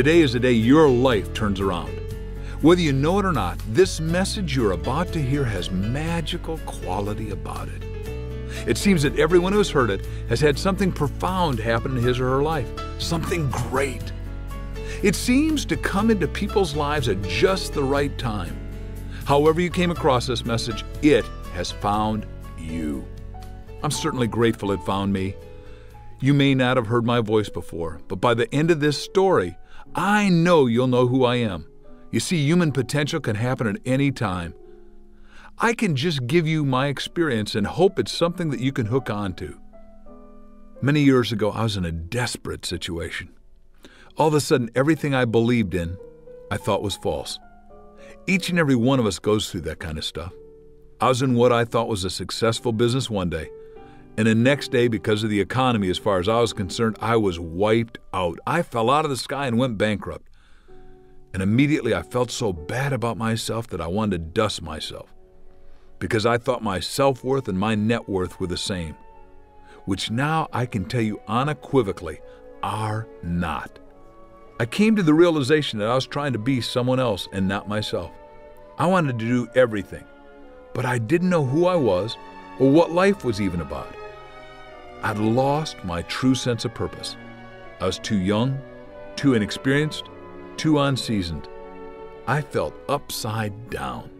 Today is the day your life turns around. Whether you know it or not, this message you're about to hear has magical quality about it. It seems that everyone who has heard it has had something profound happen in his or her life, something great. It seems to come into people's lives at just the right time. However, you came across this message, it has found you. I'm certainly grateful it found me. You may not have heard my voice before, but by the end of this story, I know you'll know who I am. You see, human potential can happen at any time. I can just give you my experience and hope it's something that you can hook on to. Many years ago, I was in a desperate situation. All of a sudden, everything I believed in, I thought was false. Each and every one of us goes through that kind of stuff. I was in what I thought was a successful business one day, and the next day, because of the economy, as far as I was concerned, I was wiped out. I fell out of the sky and went bankrupt. And immediately I felt so bad about myself that I wanted to dust myself because I thought my self worth and my net worth were the same, which now I can tell you unequivocally are not. I came to the realization that I was trying to be someone else and not myself. I wanted to do everything, but I didn't know who I was or what life was even about. I'd lost my true sense of purpose. I was too young, too inexperienced, too unseasoned. I felt upside down.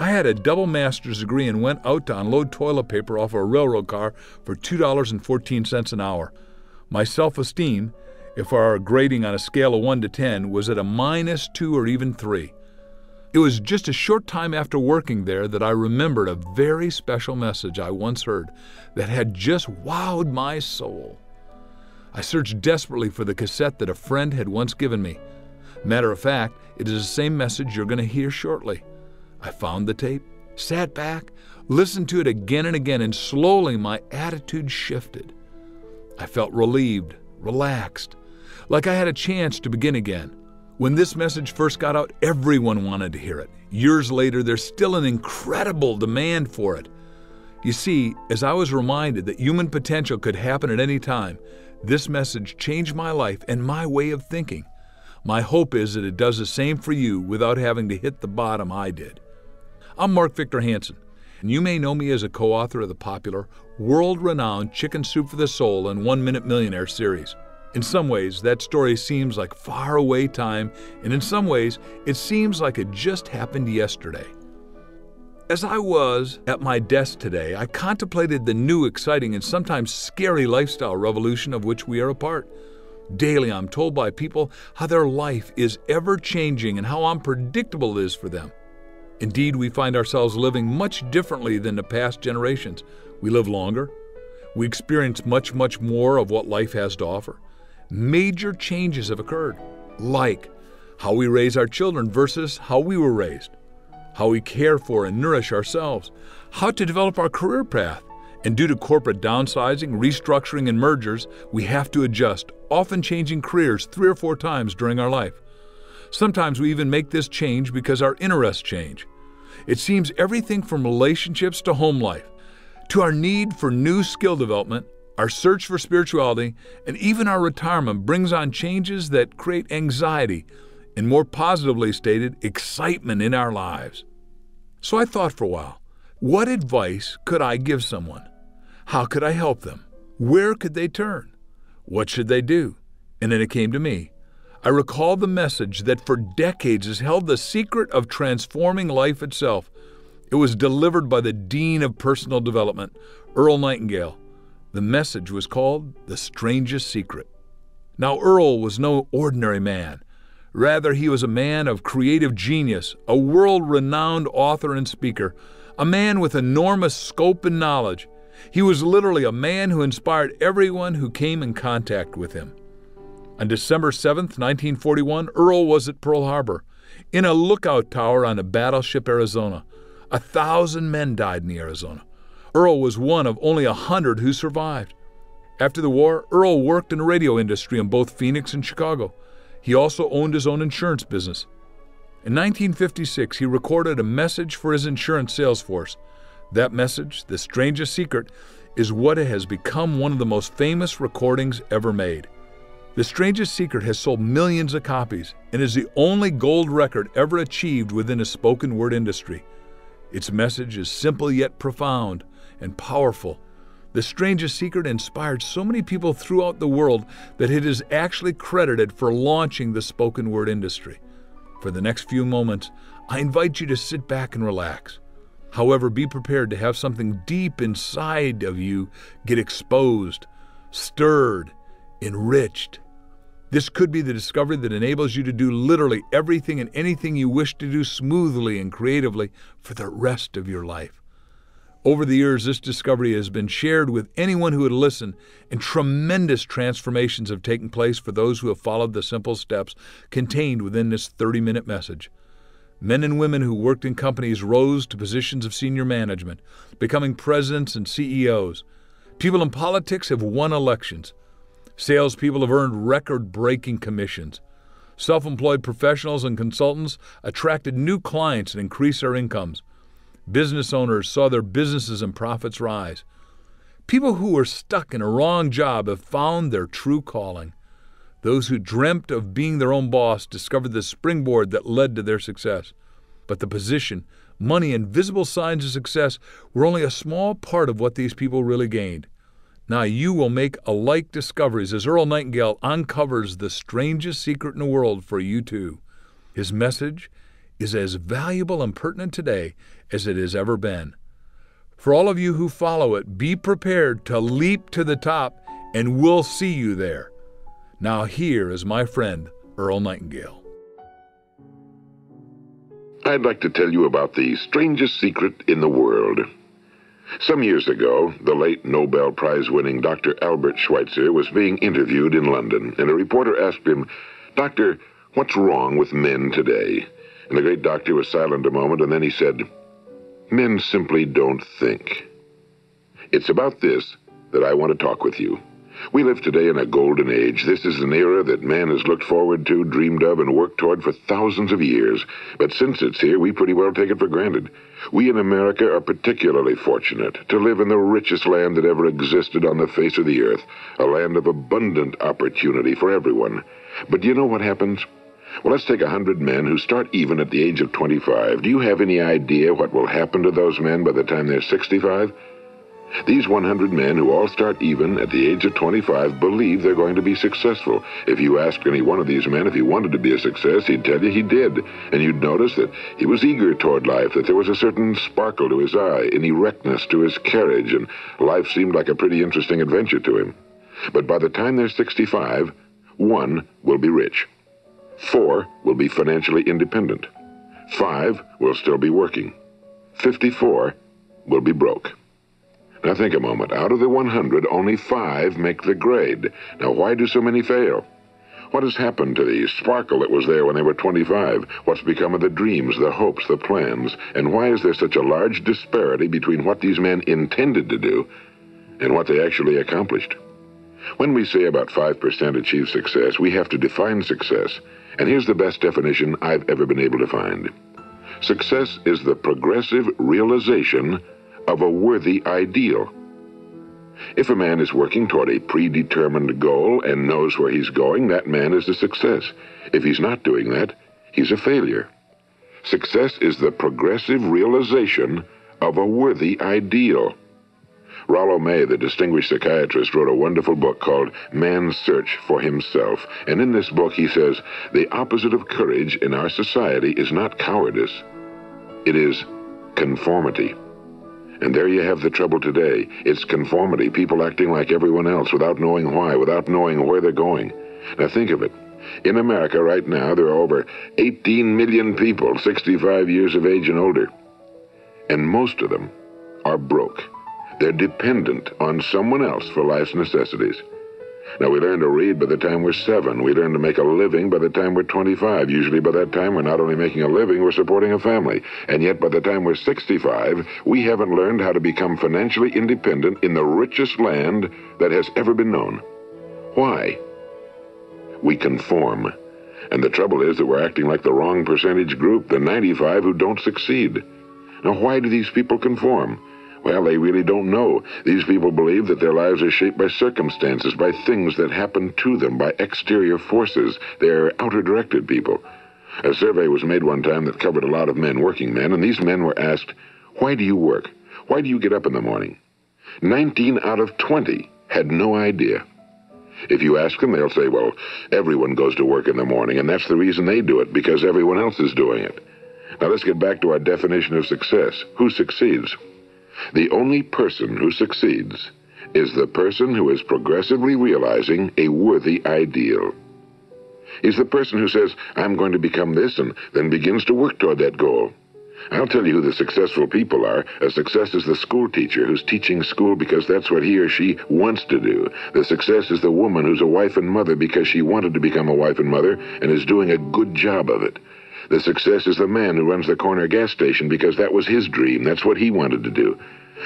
I had a double master's degree and went out to unload toilet paper off a railroad car for $2.14 an hour. My self esteem, if our grading on a scale of 1 to 10, was at a minus 2 or even 3. It was just a short time after working there that I remembered a very special message I once heard that had just wowed my soul. I searched desperately for the cassette that a friend had once given me. Matter of fact, it is the same message you're going to hear shortly. I found the tape, sat back, listened to it again and again, and slowly my attitude shifted. I felt relieved, relaxed, like I had a chance to begin again. When this message first got out, everyone wanted to hear it. Years later, there's still an incredible demand for it. You see, as I was reminded that human potential could happen at any time, this message changed my life and my way of thinking. My hope is that it does the same for you without having to hit the bottom I did. I'm Mark Victor Hansen, and you may know me as a co author of the popular, world renowned Chicken Soup for the Soul and One Minute Millionaire series. In some ways, that story seems like far away time, and in some ways, it seems like it just happened yesterday. As I was at my desk today, I contemplated the new, exciting, and sometimes scary lifestyle revolution of which we are a part. Daily, I'm told by people how their life is ever changing and how unpredictable it is for them. Indeed, we find ourselves living much differently than the past generations. We live longer. We experience much, much more of what life has to offer. Major changes have occurred, like how we raise our children versus how we were raised how we care for and nourish ourselves, how to develop our career path. And due to corporate downsizing, restructuring, and mergers, we have to adjust, often changing careers three or four times during our life. Sometimes we even make this change because our interests change. It seems everything from relationships to home life, to our need for new skill development, our search for spirituality, and even our retirement brings on changes that create anxiety and, more positively stated, excitement in our lives. So I thought for a while what advice could I give someone? How could I help them? Where could they turn? What should they do? And then it came to me. I recalled the message that for decades has held the secret of transforming life itself. It was delivered by the Dean of Personal Development, Earl Nightingale. The message was called The Strangest Secret. Now, Earl was no ordinary man. Rather, he was a man of creative genius, a world renowned author and speaker, a man with enormous scope and knowledge. He was literally a man who inspired everyone who came in contact with him. On December 7, 1941, Earl was at Pearl Harbor, in a lookout tower on a battleship Arizona. A thousand men died in the Arizona. Earl was one of only a hundred who survived. After the war, Earl worked in the radio industry in both Phoenix and Chicago. He also owned his own insurance business. In 1956, he recorded a message for his insurance sales force. That message, The Strangest Secret, is what it has become one of the most famous recordings ever made. The Strangest Secret has sold millions of copies and is the only gold record ever achieved within a spoken word industry. Its message is simple yet profound and powerful. The Strangest Secret inspired so many people throughout the world that it is actually credited for launching the spoken word industry. For the next few moments, I invite you to sit back and relax. However, be prepared to have something deep inside of you get exposed, stirred, enriched, this could be the discovery that enables you to do literally everything and anything you wish to do smoothly and creatively for the rest of your life. Over the years, this discovery has been shared with anyone who would listen, and tremendous transformations have taken place for those who have followed the simple steps contained within this 30 minute message. Men and women who worked in companies rose to positions of senior management, becoming presidents and CEOs. People in politics have won elections. Salespeople have earned record breaking commissions. Self employed professionals and consultants attracted new clients and increased their incomes. Business owners saw their businesses and profits rise. People who were stuck in a wrong job have found their true calling. Those who dreamt of being their own boss discovered the springboard that led to their success. But the position, money, and visible signs of success were only a small part of what these people really gained. Now you will make alike discoveries as Earl Nightingale uncovers the strangest secret in the world for you too. His message is as valuable and pertinent today as it has ever been. For all of you who follow it, be prepared to leap to the top, and we'll see you there. Now, here is my friend, Earl Nightingale. I'd like to tell you about the strangest secret in the world. Some years ago, the late Nobel Prize winning Dr. Albert Schweitzer was being interviewed in London, and a reporter asked him, Doctor, what's wrong with men today? And the great doctor was silent a moment, and then he said, Men simply don't think. It's about this that I want to talk with you. We live today in a golden age. This is an era that man has looked forward to, dreamed of, and worked toward for thousands of years. But since it's here, we pretty well take it for granted. We in America are particularly fortunate to live in the richest land that ever existed on the face of the earth, a land of abundant opportunity for everyone. But do you know what happens? Well, let's take a hundred men who start even at the age of 25. Do you have any idea what will happen to those men by the time they're 65? These 100 men who all start even at the age of 25 believe they're going to be successful. If you asked any one of these men if he wanted to be a success, he'd tell you he did. And you'd notice that he was eager toward life, that there was a certain sparkle to his eye, an erectness to his carriage, and life seemed like a pretty interesting adventure to him. But by the time they're 65, one will be rich. Four will be financially independent. Five will still be working. 54 will be broke. Now think a moment. Out of the 100, only five make the grade. Now why do so many fail? What has happened to the sparkle that was there when they were 25? What's become of the dreams, the hopes, the plans? And why is there such a large disparity between what these men intended to do and what they actually accomplished? When we say about 5% achieve success, we have to define success. And here's the best definition I've ever been able to find. Success is the progressive realization of a worthy ideal. If a man is working toward a predetermined goal and knows where he's going, that man is a success. If he's not doing that, he's a failure. Success is the progressive realization of a worthy ideal. Rollo May, the distinguished psychiatrist, wrote a wonderful book called Man's Search for Himself. And in this book, he says, the opposite of courage in our society is not cowardice. It is conformity. And there you have the trouble today. It's conformity, people acting like everyone else without knowing why, without knowing where they're going. Now think of it. In America right now, there are over 18 million people 65 years of age and older. And most of them are broke. They're dependent on someone else for life's necessities. Now, we learn to read by the time we're seven. We learn to make a living by the time we're 25. Usually, by that time, we're not only making a living, we're supporting a family. And yet, by the time we're 65, we haven't learned how to become financially independent in the richest land that has ever been known. Why? We conform. And the trouble is that we're acting like the wrong percentage group, the 95 who don't succeed. Now, why do these people conform? Well, they really don't know. These people believe that their lives are shaped by circumstances, by things that happen to them, by exterior forces. They're outer directed people. A survey was made one time that covered a lot of men, working men, and these men were asked, Why do you work? Why do you get up in the morning? 19 out of 20 had no idea. If you ask them, they'll say, Well, everyone goes to work in the morning, and that's the reason they do it, because everyone else is doing it. Now let's get back to our definition of success. Who succeeds? The only person who succeeds is the person who is progressively realizing a worthy ideal. He's the person who says, I'm going to become this, and then begins to work toward that goal. I'll tell you who the successful people are. A success is the school teacher who's teaching school because that's what he or she wants to do. The success is the woman who's a wife and mother because she wanted to become a wife and mother and is doing a good job of it. The success is the man who runs the corner gas station because that was his dream. That's what he wanted to do.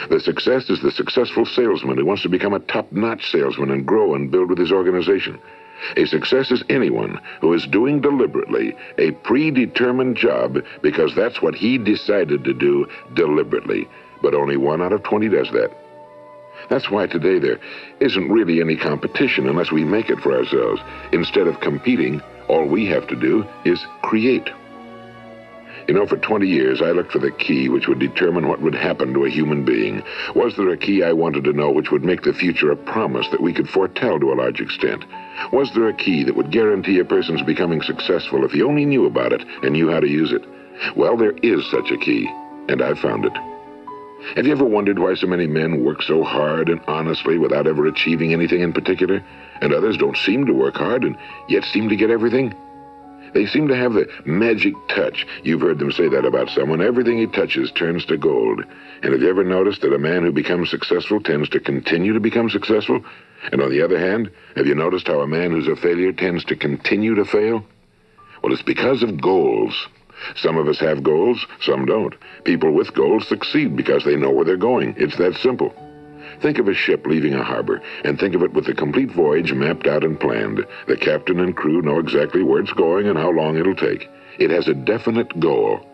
The success is the successful salesman who wants to become a top-notch salesman and grow and build with his organization. A success is anyone who is doing deliberately a predetermined job because that's what he decided to do deliberately. But only one out of 20 does that. That's why today there isn't really any competition unless we make it for ourselves. Instead of competing, all we have to do is create. You know, for 20 years, I looked for the key which would determine what would happen to a human being. Was there a key I wanted to know which would make the future a promise that we could foretell to a large extent? Was there a key that would guarantee a person's becoming successful if he only knew about it and knew how to use it? Well, there is such a key, and I've found it. Have you ever wondered why so many men work so hard and honestly without ever achieving anything in particular, and others don't seem to work hard and yet seem to get everything? They seem to have the magic touch. You've heard them say that about someone. Everything he touches turns to gold. And have you ever noticed that a man who becomes successful tends to continue to become successful? And on the other hand, have you noticed how a man who's a failure tends to continue to fail? Well, it's because of goals. Some of us have goals, some don't. People with goals succeed because they know where they're going. It's that simple. Think of a ship leaving a harbor, and think of it with the complete voyage mapped out and planned. The captain and crew know exactly where it's going and how long it'll take. It has a definite goal.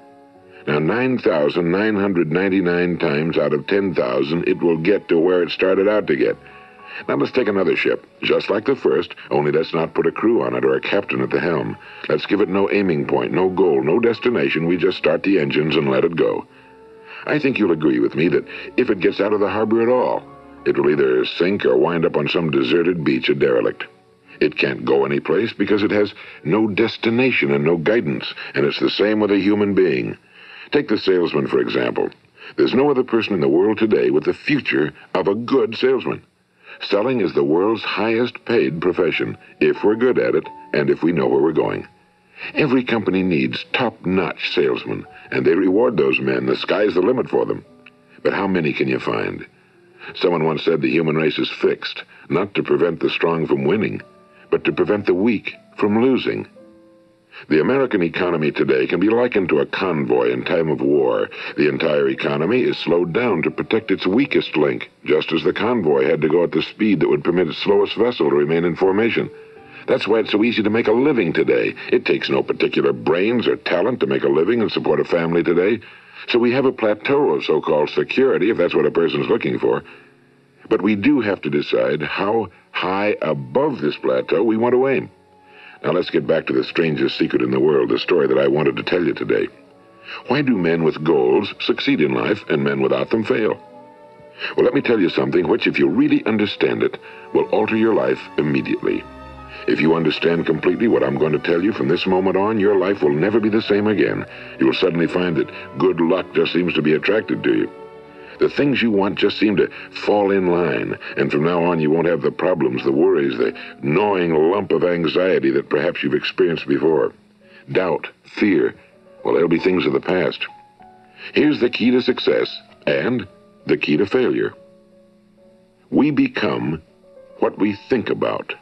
Now, 9,999 times out of 10,000, it will get to where it started out to get. Now let's take another ship, just like the first, only let's not put a crew on it or a captain at the helm. Let's give it no aiming point, no goal, no destination. We just start the engines and let it go. I think you'll agree with me that if it gets out of the harbor at all, it will either sink or wind up on some deserted beach, a derelict. It can't go anyplace because it has no destination and no guidance, and it's the same with a human being. Take the salesman, for example. There's no other person in the world today with the future of a good salesman. Selling is the world's highest paid profession, if we're good at it and if we know where we're going. Every company needs top-notch salesmen, and they reward those men. The sky's the limit for them. But how many can you find? Someone once said the human race is fixed, not to prevent the strong from winning, but to prevent the weak from losing. The American economy today can be likened to a convoy in time of war. The entire economy is slowed down to protect its weakest link, just as the convoy had to go at the speed that would permit its slowest vessel to remain in formation. That's why it's so easy to make a living today. It takes no particular brains or talent to make a living and support a family today. So we have a plateau of so-called security, if that's what a person's looking for. But we do have to decide how high above this plateau we want to aim. Now let's get back to the strangest secret in the world, the story that I wanted to tell you today. Why do men with goals succeed in life and men without them fail? Well, let me tell you something which, if you really understand it, will alter your life immediately. If you understand completely what I'm going to tell you from this moment on, your life will never be the same again. You'll suddenly find that good luck just seems to be attracted to you. The things you want just seem to fall in line, and from now on you won't have the problems, the worries, the gnawing lump of anxiety that perhaps you've experienced before. Doubt, fear, well, they'll be things of the past. Here's the key to success and the key to failure. We become what we think about.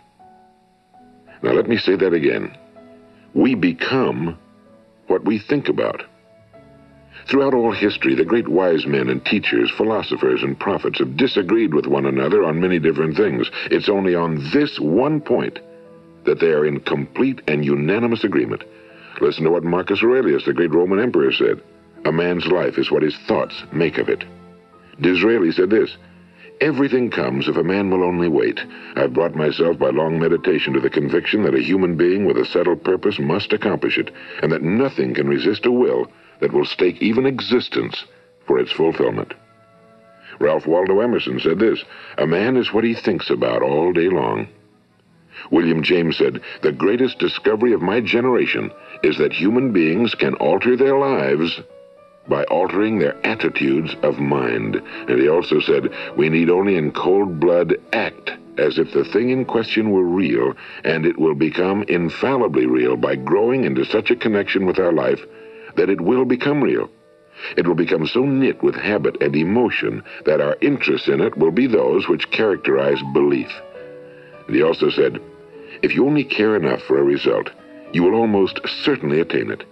Now, let me say that again. We become what we think about. Throughout all history, the great wise men and teachers, philosophers and prophets have disagreed with one another on many different things. It's only on this one point that they are in complete and unanimous agreement. Listen to what Marcus Aurelius, the great Roman emperor, said. A man's life is what his thoughts make of it. Disraeli said this Everything comes if a man will only wait. I've brought myself by long meditation to the conviction that a human being with a settled purpose must accomplish it, and that nothing can resist a will that will stake even existence for its fulfillment. Ralph Waldo Emerson said this A man is what he thinks about all day long. William James said, The greatest discovery of my generation is that human beings can alter their lives by altering their attitudes of mind. And he also said, we need only in cold blood act as if the thing in question were real, and it will become infallibly real by growing into such a connection with our life that it will become real. It will become so knit with habit and emotion that our interest in it will be those which characterize belief. And he also said, if you only care enough for a result, you will almost certainly attain it.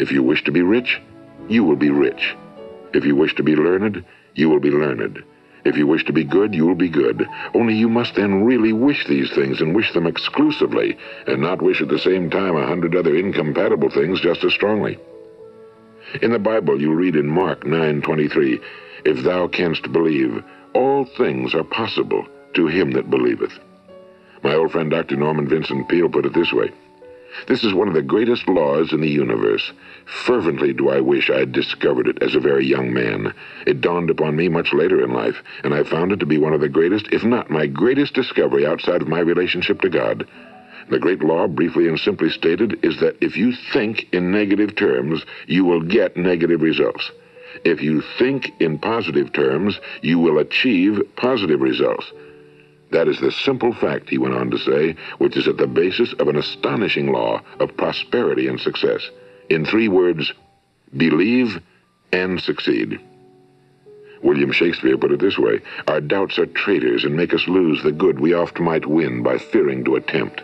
If you wish to be rich, you will be rich. If you wish to be learned, you will be learned. If you wish to be good, you will be good. Only you must then really wish these things and wish them exclusively, and not wish at the same time a hundred other incompatible things just as strongly. In the Bible, you read in Mark 9:23, "If thou canst believe, all things are possible to him that believeth." My old friend Dr. Norman Vincent Peale put it this way. This is one of the greatest laws in the universe. Fervently do I wish I had discovered it as a very young man. It dawned upon me much later in life, and I found it to be one of the greatest, if not my greatest discovery outside of my relationship to God. The great law, briefly and simply stated, is that if you think in negative terms, you will get negative results. If you think in positive terms, you will achieve positive results. That is the simple fact, he went on to say, which is at the basis of an astonishing law of prosperity and success. In three words, believe and succeed. William Shakespeare put it this way Our doubts are traitors and make us lose the good we oft might win by fearing to attempt.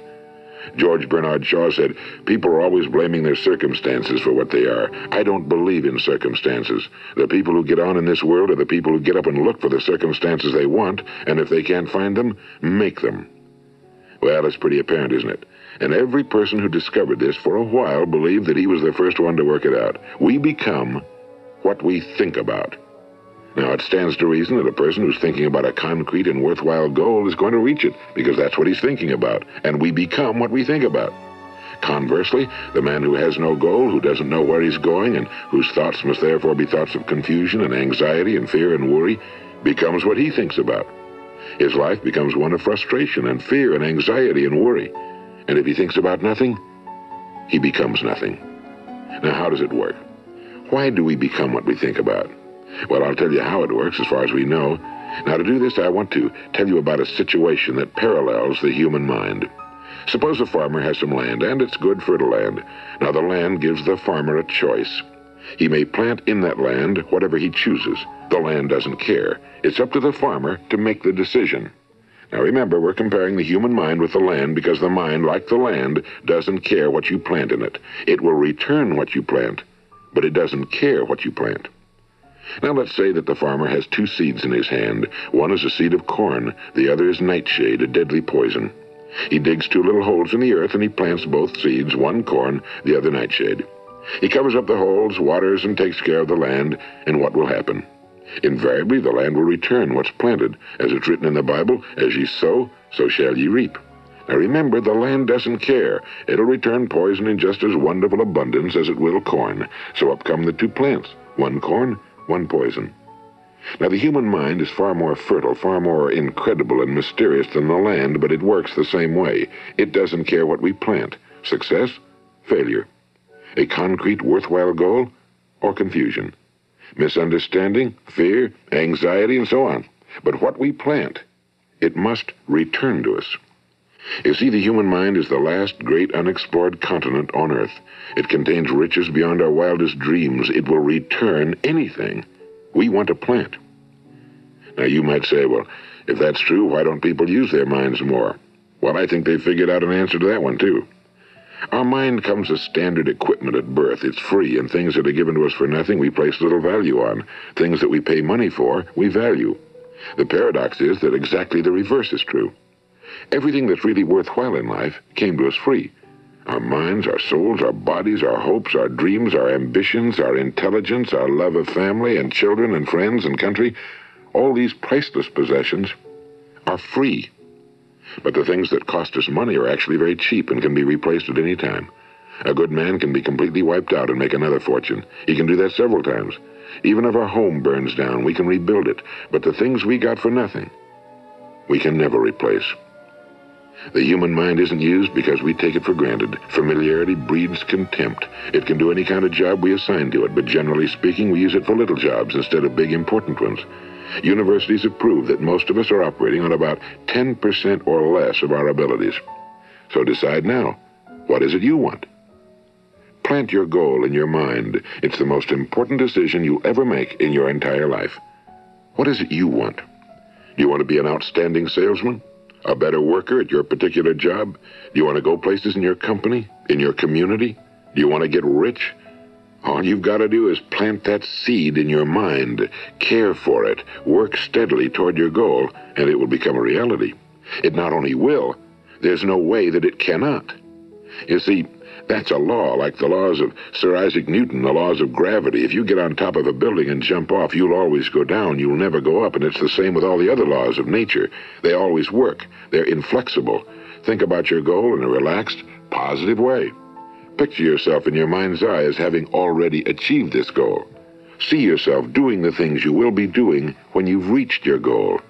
George Bernard Shaw said, People are always blaming their circumstances for what they are. I don't believe in circumstances. The people who get on in this world are the people who get up and look for the circumstances they want, and if they can't find them, make them. Well, it's pretty apparent, isn't it? And every person who discovered this for a while believed that he was the first one to work it out. We become what we think about. Now, it stands to reason that a person who's thinking about a concrete and worthwhile goal is going to reach it, because that's what he's thinking about, and we become what we think about. Conversely, the man who has no goal, who doesn't know where he's going, and whose thoughts must therefore be thoughts of confusion and anxiety and fear and worry, becomes what he thinks about. His life becomes one of frustration and fear and anxiety and worry. And if he thinks about nothing, he becomes nothing. Now, how does it work? Why do we become what we think about? Well, I'll tell you how it works as far as we know. Now, to do this, I want to tell you about a situation that parallels the human mind. Suppose a farmer has some land, and it's good fertile land. Now, the land gives the farmer a choice. He may plant in that land whatever he chooses. The land doesn't care. It's up to the farmer to make the decision. Now remember, we're comparing the human mind with the land because the mind, like the land, doesn't care what you plant in it. It will return what you plant, but it doesn't care what you plant. Now let's say that the farmer has two seeds in his hand. One is a seed of corn, the other is nightshade, a deadly poison. He digs two little holes in the earth and he plants both seeds, one corn, the other nightshade. He covers up the holes, waters, and takes care of the land, and what will happen? Invariably, the land will return what's planted. As it's written in the Bible, as ye sow, so shall ye reap. Now remember, the land doesn't care. It'll return poison in just as wonderful abundance as it will corn. So up come the two plants, one corn, one poison. Now, the human mind is far more fertile, far more incredible and mysterious than the land, but it works the same way. It doesn't care what we plant success, failure, a concrete, worthwhile goal, or confusion, misunderstanding, fear, anxiety, and so on. But what we plant, it must return to us. You see, the human mind is the last great unexplored continent on Earth. It contains riches beyond our wildest dreams. It will return anything we want to plant. Now, you might say, well, if that's true, why don't people use their minds more? Well, I think they've figured out an answer to that one, too. Our mind comes as standard equipment at birth. It's free, and things that are given to us for nothing we place little value on. Things that we pay money for, we value. The paradox is that exactly the reverse is true. Everything that's really worthwhile in life came to us free. Our minds, our souls, our bodies, our hopes, our dreams, our ambitions, our intelligence, our love of family and children and friends and country, all these priceless possessions are free. But the things that cost us money are actually very cheap and can be replaced at any time. A good man can be completely wiped out and make another fortune. He can do that several times. Even if our home burns down, we can rebuild it. But the things we got for nothing, we can never replace. The human mind isn't used because we take it for granted. Familiarity breeds contempt. It can do any kind of job we assign to it, but generally speaking, we use it for little jobs instead of big important ones. Universities have proved that most of us are operating on about 10% or less of our abilities. So decide now, what is it you want? Plant your goal in your mind. It's the most important decision you'll ever make in your entire life. What is it you want? Do you want to be an outstanding salesman? A better worker at your particular job? Do you want to go places in your company? In your community? Do you want to get rich? All you've got to do is plant that seed in your mind, care for it, work steadily toward your goal, and it will become a reality. It not only will, there's no way that it cannot. You see, that's a law, like the laws of Sir Isaac Newton, the laws of gravity. If you get on top of a building and jump off, you'll always go down. You'll never go up. And it's the same with all the other laws of nature. They always work. They're inflexible. Think about your goal in a relaxed, positive way. Picture yourself in your mind's eye as having already achieved this goal. See yourself doing the things you will be doing when you've reached your goal.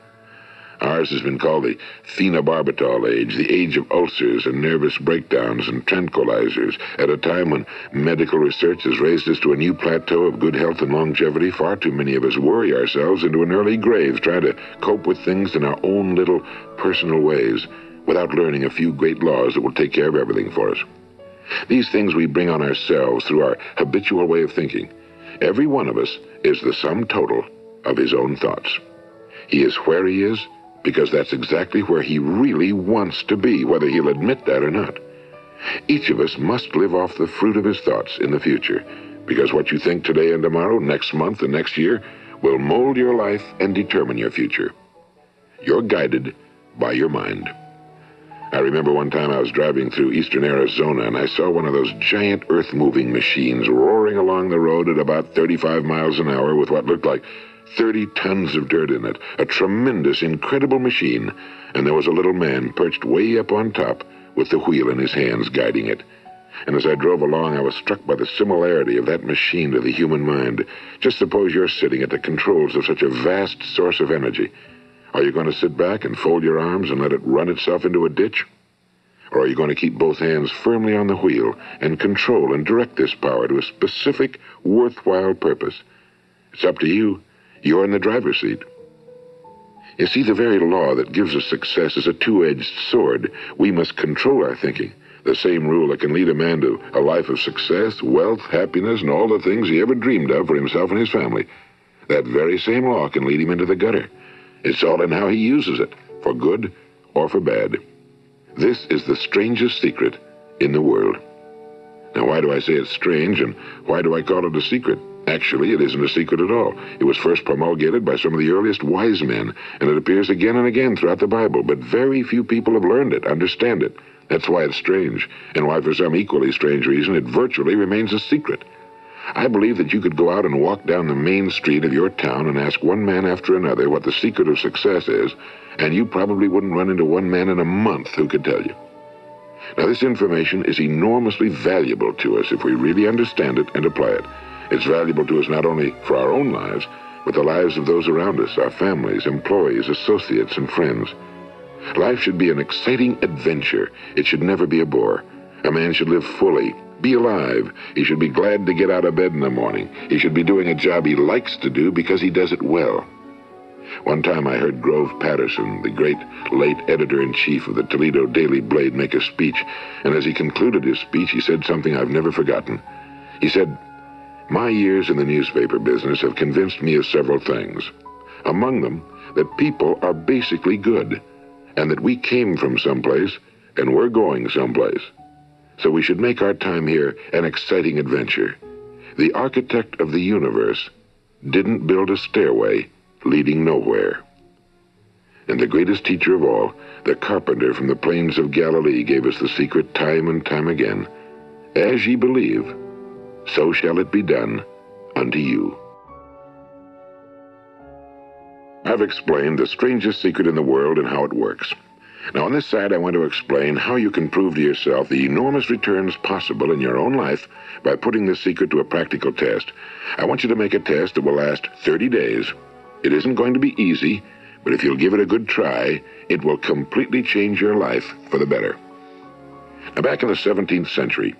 Ours has been called the phenobarbital age, the age of ulcers and nervous breakdowns and tranquilizers. At a time when medical research has raised us to a new plateau of good health and longevity, far too many of us worry ourselves into an early grave trying to cope with things in our own little personal ways without learning a few great laws that will take care of everything for us. These things we bring on ourselves through our habitual way of thinking. Every one of us is the sum total of his own thoughts. He is where he is because that's exactly where he really wants to be, whether he'll admit that or not. Each of us must live off the fruit of his thoughts in the future, because what you think today and tomorrow, next month and next year, will mold your life and determine your future. You're guided by your mind. I remember one time I was driving through eastern Arizona and I saw one of those giant earth moving machines roaring along the road at about 35 miles an hour with what looked like 30 tons of dirt in it, a tremendous, incredible machine, and there was a little man perched way up on top with the wheel in his hands guiding it. And as I drove along, I was struck by the similarity of that machine to the human mind. Just suppose you're sitting at the controls of such a vast source of energy. Are you going to sit back and fold your arms and let it run itself into a ditch? Or are you going to keep both hands firmly on the wheel and control and direct this power to a specific, worthwhile purpose? It's up to you. You're in the driver's seat. You see, the very law that gives us success is a two-edged sword. We must control our thinking. The same rule that can lead a man to a life of success, wealth, happiness, and all the things he ever dreamed of for himself and his family. That very same law can lead him into the gutter. It's all in how he uses it, for good or for bad. This is the strangest secret in the world. Now, why do I say it's strange, and why do I call it a secret? Actually, it isn't a secret at all. It was first promulgated by some of the earliest wise men, and it appears again and again throughout the Bible, but very few people have learned it, understand it. That's why it's strange, and why, for some equally strange reason, it virtually remains a secret. I believe that you could go out and walk down the main street of your town and ask one man after another what the secret of success is, and you probably wouldn't run into one man in a month who could tell you. Now, this information is enormously valuable to us if we really understand it and apply it. It's valuable to us not only for our own lives, but the lives of those around us, our families, employees, associates, and friends. Life should be an exciting adventure. It should never be a bore. A man should live fully, be alive. He should be glad to get out of bed in the morning. He should be doing a job he likes to do because he does it well. One time I heard Grove Patterson, the great late editor-in-chief of the Toledo Daily Blade, make a speech, and as he concluded his speech, he said something I've never forgotten. He said, my years in the newspaper business have convinced me of several things. Among them, that people are basically good, and that we came from someplace and we're going someplace. So we should make our time here an exciting adventure. The architect of the universe didn't build a stairway leading nowhere. And the greatest teacher of all, the carpenter from the plains of Galilee, gave us the secret time and time again. As ye believe, so shall it be done unto you. I've explained the strangest secret in the world and how it works. Now, on this side, I want to explain how you can prove to yourself the enormous returns possible in your own life by putting this secret to a practical test. I want you to make a test that will last 30 days. It isn't going to be easy, but if you'll give it a good try, it will completely change your life for the better. Now, back in the 17th century,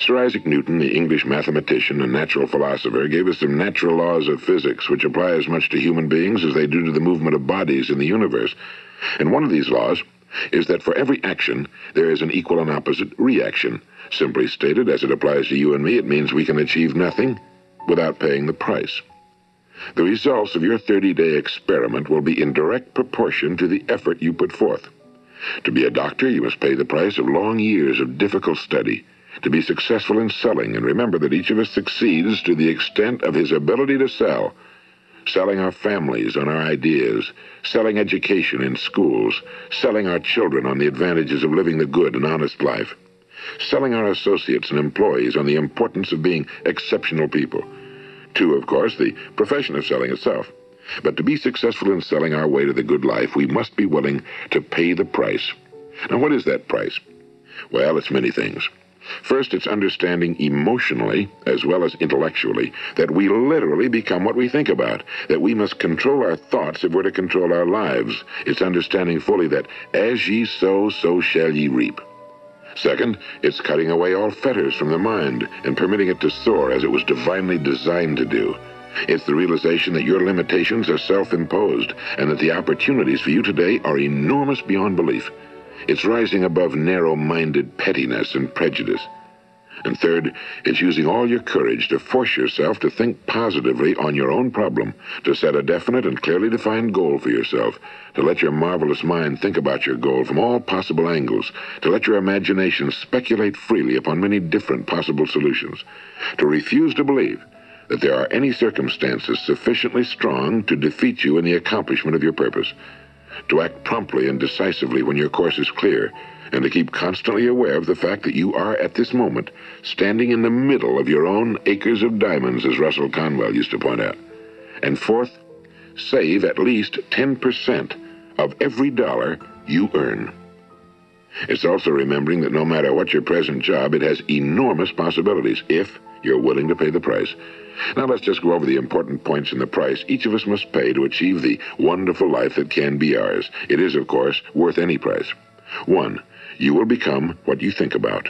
Sir Isaac Newton, the English mathematician and natural philosopher, gave us some natural laws of physics which apply as much to human beings as they do to the movement of bodies in the universe. And one of these laws is that for every action, there is an equal and opposite reaction. Simply stated, as it applies to you and me, it means we can achieve nothing without paying the price. The results of your 30-day experiment will be in direct proportion to the effort you put forth. To be a doctor, you must pay the price of long years of difficult study. To be successful in selling, and remember that each of us succeeds to the extent of his ability to sell selling our families on our ideas, selling education in schools, selling our children on the advantages of living the good and honest life, selling our associates and employees on the importance of being exceptional people. Two, of course, the profession of selling itself. But to be successful in selling our way to the good life, we must be willing to pay the price. Now, what is that price? Well, it's many things. First, it's understanding emotionally, as well as intellectually, that we literally become what we think about, that we must control our thoughts if we're to control our lives. It's understanding fully that as ye sow, so shall ye reap. Second, it's cutting away all fetters from the mind and permitting it to soar as it was divinely designed to do. It's the realization that your limitations are self-imposed and that the opportunities for you today are enormous beyond belief. It's rising above narrow-minded pettiness and prejudice. And third, it's using all your courage to force yourself to think positively on your own problem, to set a definite and clearly defined goal for yourself, to let your marvelous mind think about your goal from all possible angles, to let your imagination speculate freely upon many different possible solutions, to refuse to believe that there are any circumstances sufficiently strong to defeat you in the accomplishment of your purpose to act promptly and decisively when your course is clear, and to keep constantly aware of the fact that you are at this moment standing in the middle of your own acres of diamonds, as Russell Conwell used to point out. And fourth, save at least 10% of every dollar you earn. It's also remembering that no matter what your present job, it has enormous possibilities if you're willing to pay the price. Now let's just go over the important points in the price each of us must pay to achieve the wonderful life that can be ours. It is, of course, worth any price. One, you will become what you think about.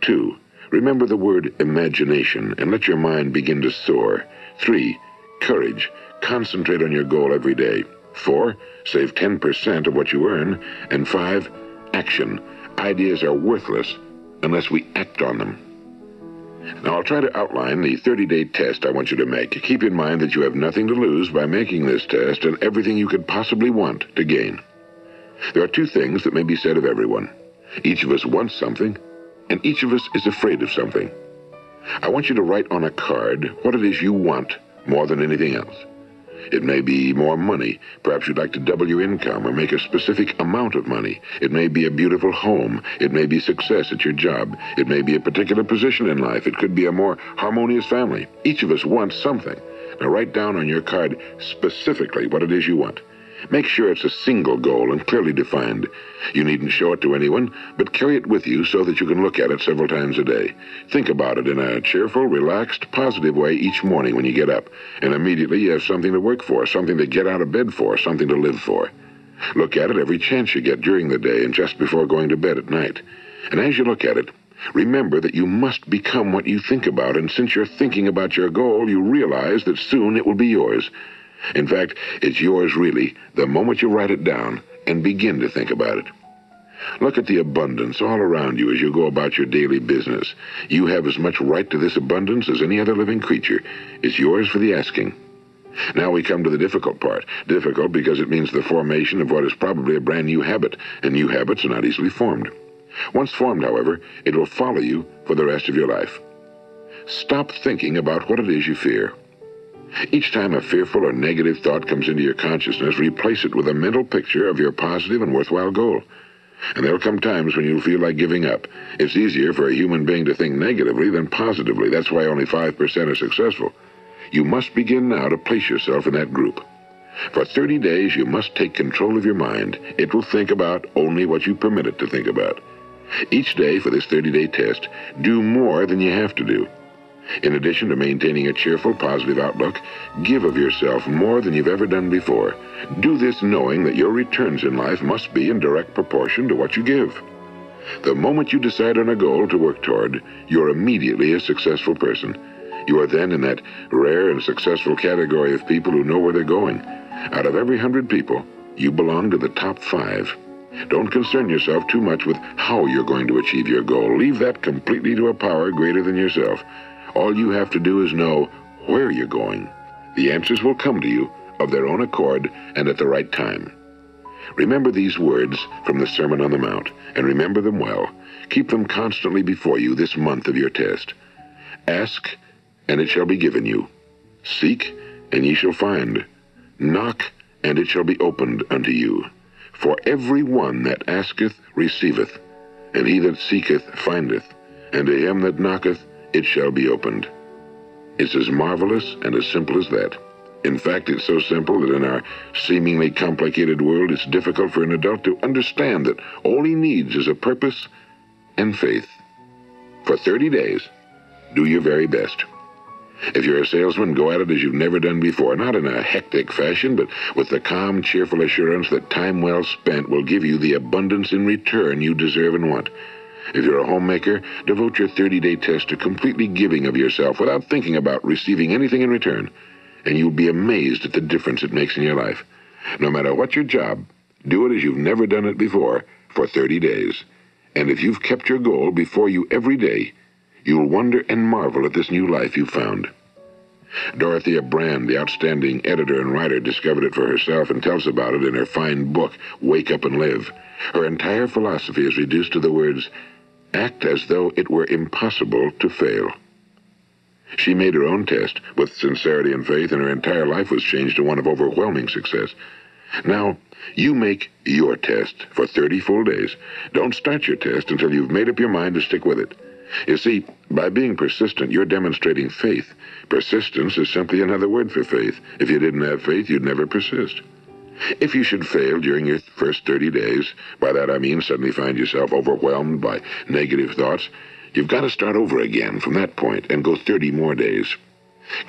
Two, remember the word imagination and let your mind begin to soar. Three, courage. Concentrate on your goal every day. Four, save 10% of what you earn. And five, action. Ideas are worthless unless we act on them. Now, I'll try to outline the 30-day test I want you to make. Keep in mind that you have nothing to lose by making this test and everything you could possibly want to gain. There are two things that may be said of everyone. Each of us wants something, and each of us is afraid of something. I want you to write on a card what it is you want more than anything else. It may be more money. Perhaps you'd like to double your income or make a specific amount of money. It may be a beautiful home. It may be success at your job. It may be a particular position in life. It could be a more harmonious family. Each of us wants something. Now write down on your card specifically what it is you want. Make sure it's a single goal and clearly defined. You needn't show it to anyone, but carry it with you so that you can look at it several times a day. Think about it in a cheerful, relaxed, positive way each morning when you get up, and immediately you have something to work for, something to get out of bed for, something to live for. Look at it every chance you get during the day and just before going to bed at night. And as you look at it, remember that you must become what you think about, and since you're thinking about your goal, you realize that soon it will be yours. In fact, it's yours really the moment you write it down and begin to think about it. Look at the abundance all around you as you go about your daily business. You have as much right to this abundance as any other living creature. It's yours for the asking. Now we come to the difficult part. Difficult because it means the formation of what is probably a brand new habit, and new habits are not easily formed. Once formed, however, it will follow you for the rest of your life. Stop thinking about what it is you fear. Each time a fearful or negative thought comes into your consciousness, replace it with a mental picture of your positive and worthwhile goal. And there'll come times when you'll feel like giving up. It's easier for a human being to think negatively than positively. That's why only 5% are successful. You must begin now to place yourself in that group. For 30 days, you must take control of your mind. It will think about only what you permit it to think about. Each day for this 30-day test, do more than you have to do. In addition to maintaining a cheerful, positive outlook, give of yourself more than you've ever done before. Do this knowing that your returns in life must be in direct proportion to what you give. The moment you decide on a goal to work toward, you're immediately a successful person. You are then in that rare and successful category of people who know where they're going. Out of every hundred people, you belong to the top five. Don't concern yourself too much with how you're going to achieve your goal. Leave that completely to a power greater than yourself. All you have to do is know where you're going. The answers will come to you of their own accord and at the right time. Remember these words from the Sermon on the Mount, and remember them well. Keep them constantly before you this month of your test. Ask, and it shall be given you. Seek, and ye shall find. Knock, and it shall be opened unto you. For every one that asketh receiveth, and he that seeketh findeth, and to him that knocketh it shall be opened. It's as marvelous and as simple as that. In fact, it's so simple that in our seemingly complicated world, it's difficult for an adult to understand that all he needs is a purpose and faith. For 30 days, do your very best. If you're a salesman, go at it as you've never done before, not in a hectic fashion, but with the calm, cheerful assurance that time well spent will give you the abundance in return you deserve and want. If you're a homemaker, devote your 30-day test to completely giving of yourself without thinking about receiving anything in return, and you'll be amazed at the difference it makes in your life. No matter what your job, do it as you've never done it before for 30 days. And if you've kept your goal before you every day, you'll wonder and marvel at this new life you've found. Dorothea Brande, the outstanding editor and writer, discovered it for herself and tells about it in her fine book, Wake Up and Live. Her entire philosophy is reduced to the words, act as though it were impossible to fail. She made her own test with sincerity and faith, and her entire life was changed to one of overwhelming success. Now, you make your test for 30 full days. Don't start your test until you've made up your mind to stick with it. You see, by being persistent, you're demonstrating faith. Persistence is simply another word for faith. If you didn't have faith, you'd never persist. If you should fail during your first 30 days, by that I mean suddenly find yourself overwhelmed by negative thoughts, you've got to start over again from that point and go 30 more days.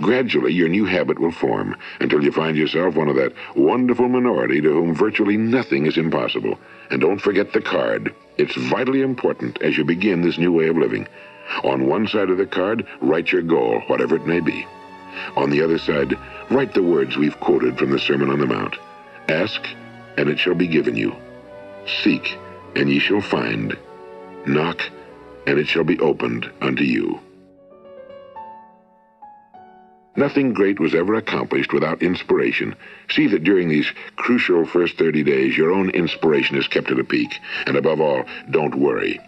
Gradually, your new habit will form until you find yourself one of that wonderful minority to whom virtually nothing is impossible. And don't forget the card. It's vitally important as you begin this new way of living. On one side of the card, write your goal, whatever it may be. On the other side, write the words we've quoted from the Sermon on the Mount. Ask, and it shall be given you. Seek, and ye shall find. Knock, and it shall be opened unto you. Nothing great was ever accomplished without inspiration. See that during these crucial first 30 days, your own inspiration is kept at a peak. And above all, don't worry.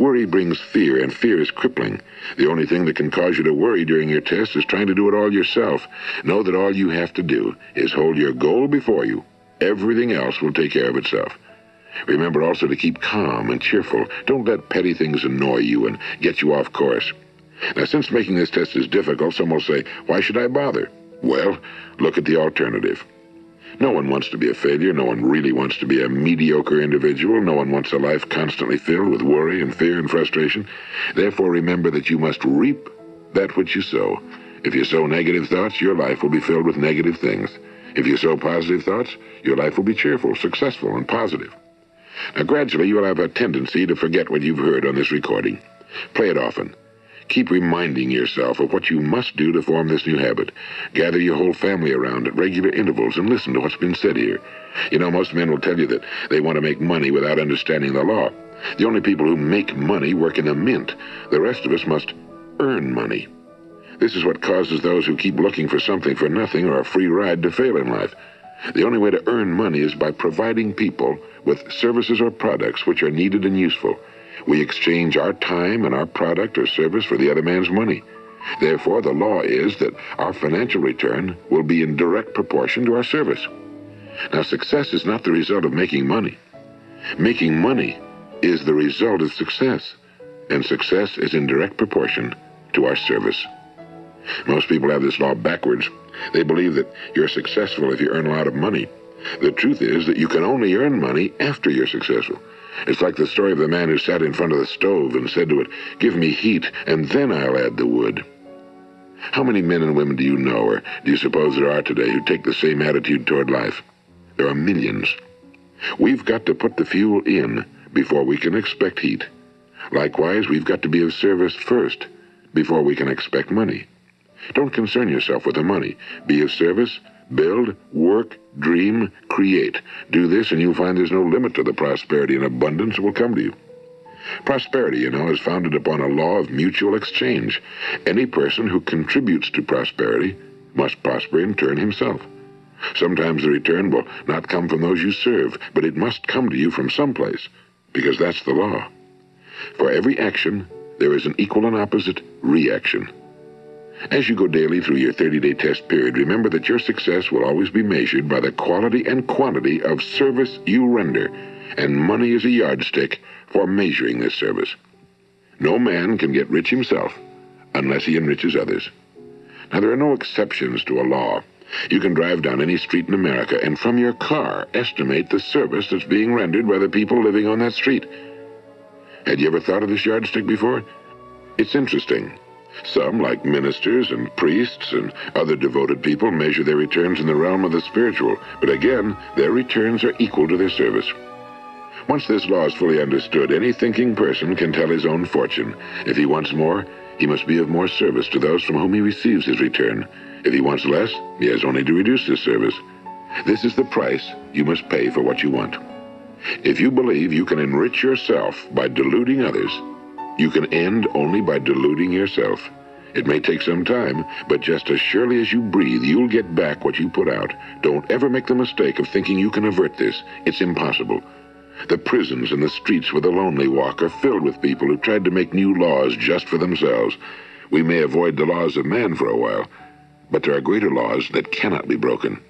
Worry brings fear, and fear is crippling. The only thing that can cause you to worry during your test is trying to do it all yourself. Know that all you have to do is hold your goal before you. Everything else will take care of itself. Remember also to keep calm and cheerful. Don't let petty things annoy you and get you off course. Now, since making this test is difficult, some will say, why should I bother? Well, look at the alternative. No one wants to be a failure. No one really wants to be a mediocre individual. No one wants a life constantly filled with worry and fear and frustration. Therefore, remember that you must reap that which you sow. If you sow negative thoughts, your life will be filled with negative things. If you sow positive thoughts, your life will be cheerful, successful, and positive. Now, gradually, you will have a tendency to forget what you've heard on this recording. Play it often. Keep reminding yourself of what you must do to form this new habit. Gather your whole family around at regular intervals and listen to what's been said here. You know, most men will tell you that they want to make money without understanding the law. The only people who make money work in a mint. The rest of us must earn money. This is what causes those who keep looking for something for nothing or a free ride to fail in life. The only way to earn money is by providing people with services or products which are needed and useful. We exchange our time and our product or service for the other man's money. Therefore, the law is that our financial return will be in direct proportion to our service. Now, success is not the result of making money. Making money is the result of success, and success is in direct proportion to our service. Most people have this law backwards. They believe that you're successful if you earn a lot of money. The truth is that you can only earn money after you're successful. It's like the story of the man who sat in front of the stove and said to it, Give me heat, and then I'll add the wood. How many men and women do you know, or do you suppose there are today, who take the same attitude toward life? There are millions. We've got to put the fuel in before we can expect heat. Likewise, we've got to be of service first before we can expect money. Don't concern yourself with the money. Be of service, build, work, dream, create. Do this, and you'll find there's no limit to the prosperity and abundance that will come to you. Prosperity, you know, is founded upon a law of mutual exchange. Any person who contributes to prosperity must prosper in turn himself. Sometimes the return will not come from those you serve, but it must come to you from someplace, because that's the law. For every action, there is an equal and opposite reaction. As you go daily through your 30-day test period, remember that your success will always be measured by the quality and quantity of service you render, and money is a yardstick for measuring this service. No man can get rich himself unless he enriches others. Now, there are no exceptions to a law. You can drive down any street in America and from your car estimate the service that's being rendered by the people living on that street. Had you ever thought of this yardstick before? It's interesting. Some, like ministers and priests and other devoted people, measure their returns in the realm of the spiritual, but again, their returns are equal to their service. Once this law is fully understood, any thinking person can tell his own fortune. If he wants more, he must be of more service to those from whom he receives his return. If he wants less, he has only to reduce his service. This is the price you must pay for what you want. If you believe you can enrich yourself by deluding others, you can end only by deluding yourself. It may take some time, but just as surely as you breathe, you'll get back what you put out. Don't ever make the mistake of thinking you can avert this. It's impossible. The prisons and the streets where the lonely walk are filled with people who tried to make new laws just for themselves. We may avoid the laws of man for a while, but there are greater laws that cannot be broken.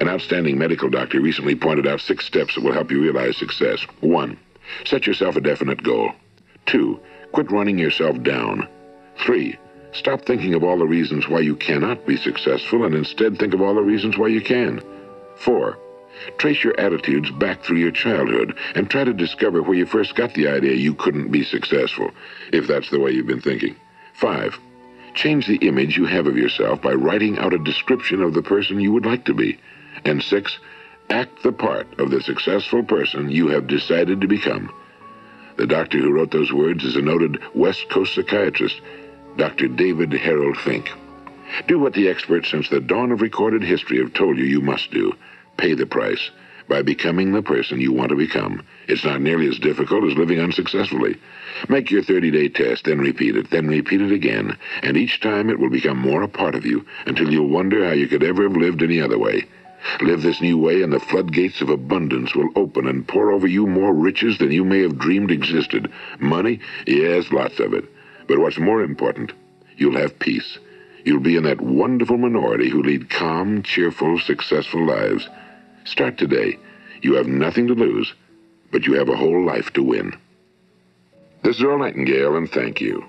An outstanding medical doctor recently pointed out six steps that will help you realize success. One, set yourself a definite goal. Two, quit running yourself down. Three, stop thinking of all the reasons why you cannot be successful and instead think of all the reasons why you can. Four, trace your attitudes back through your childhood and try to discover where you first got the idea you couldn't be successful, if that's the way you've been thinking. Five, change the image you have of yourself by writing out a description of the person you would like to be. And six, act the part of the successful person you have decided to become. The doctor who wrote those words is a noted West Coast psychiatrist, Dr. David Harold Fink. Do what the experts since the dawn of recorded history have told you you must do. Pay the price by becoming the person you want to become. It's not nearly as difficult as living unsuccessfully. Make your 30-day test, then repeat it, then repeat it again, and each time it will become more a part of you until you'll wonder how you could ever have lived any other way. Live this new way, and the floodgates of abundance will open and pour over you more riches than you may have dreamed existed. Money? Yes, lots of it. But what's more important, you'll have peace. You'll be in that wonderful minority who lead calm, cheerful, successful lives. Start today. You have nothing to lose, but you have a whole life to win. This is Earl Nightingale, and thank you.